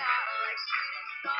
out like shooting stars.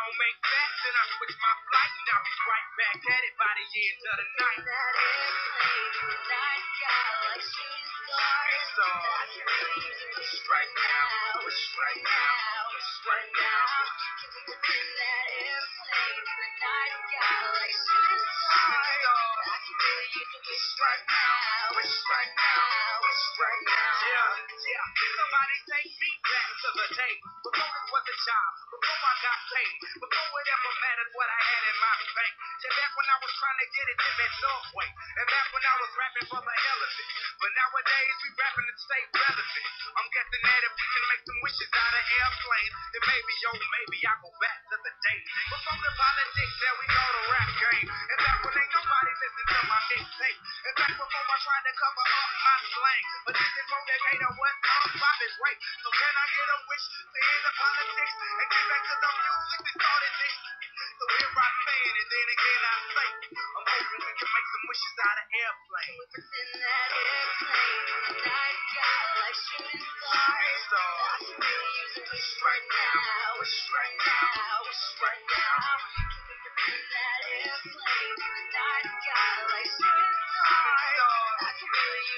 don't make that, then I switch my flight and I'll be right back at it by the end of the night. that airplane the night sky like shooting stars. Stars. I could really use a wish Right now, wish right now, now. In that airplane the night sky like shooting stars. I could really use a now, this was a job, before I got paid, before it ever mattered what I had in my bank. Yeah, back when I was trying to get it in that subway, and back when I was rapping for the hell of it. But nowadays we rapping to stay relevant. I'm guessing that if we can make some wishes out of airplanes, then maybe, oh, maybe I go back to the days before the politics that we call the rap game. And back when ain't nobody listen to my mixtape. And back before I tried to cover up my slang. But this is they made of what uh, I'm Bobby's right. So can I get a wish to end the politics and get back to the music that started this? So here I stand, and then again I say, I'm hoping we can make some wishes out of airplanes. In that airplane the night sky like shooting stars. I really use a wish right now, wish right now, wish right now. In that airplane the night sky like shooting stars.